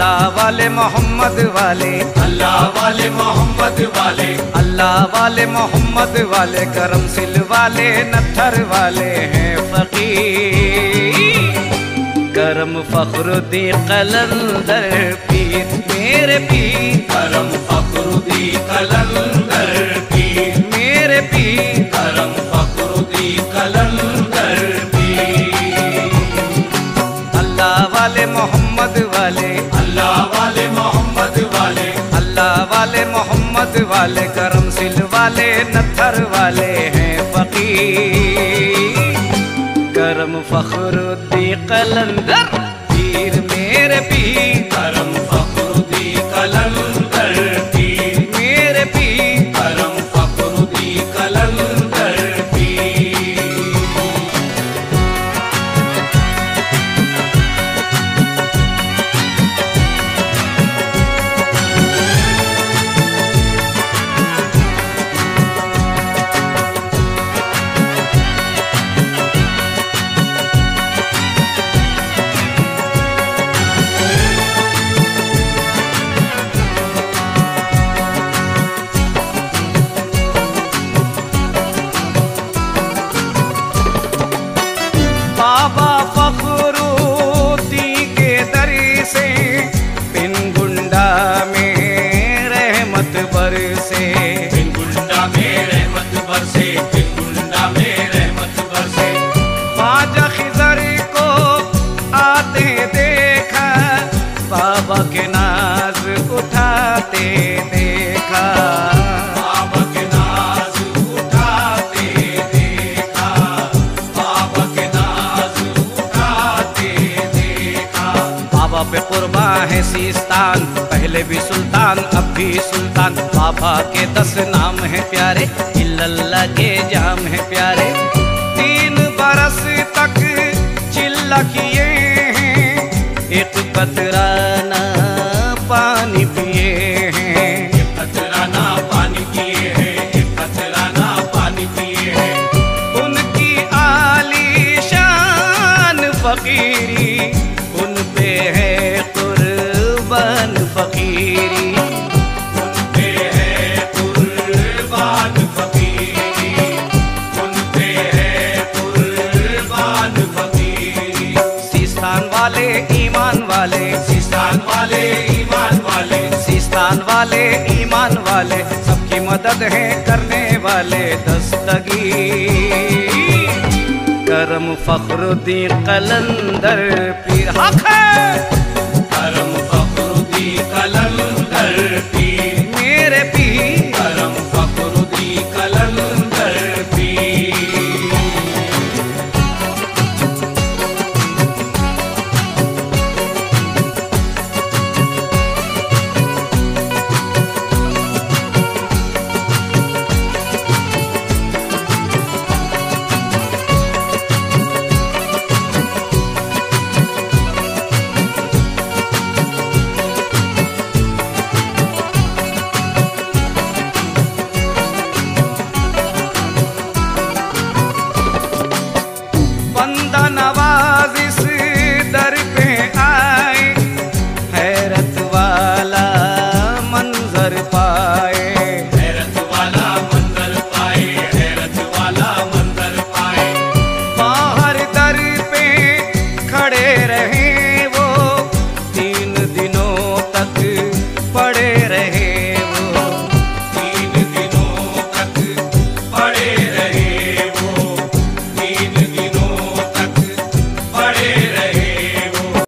अल्लाह वाले मोहम्मद वाले। अल्लाह वाले मोहम्मद वाले। अल्लाह वाले मोहम्मद वाले करम सिल वाले नथर वाले हैं फकीर। करम फखरुद्दी कलंदर पीर मेरे पीर। करम फखरुद्दी कलंदर पीर। मेरे पीर वाले करम सिल वाले नत्थर वाले हैं फकीर। करम फखरुद्दी कलंदर पीर मेरे पीर। है पहले भी सुल्तान, अब भी सुल्तान। बाबा के दस नाम है प्यारे, इल्लल्ला के जाम है प्यारे। तीन बरस तक चिल्ला किए हैं, एक कतराना सीस्तान वाले ईमान वाले। सिस्तान वाले ईमान वाले। सीस्तान वाले ईमान वाले। सबकी मदद है करने वाले। दस्तगी। करम फखरुद्दी कलंदर पीर। हक है।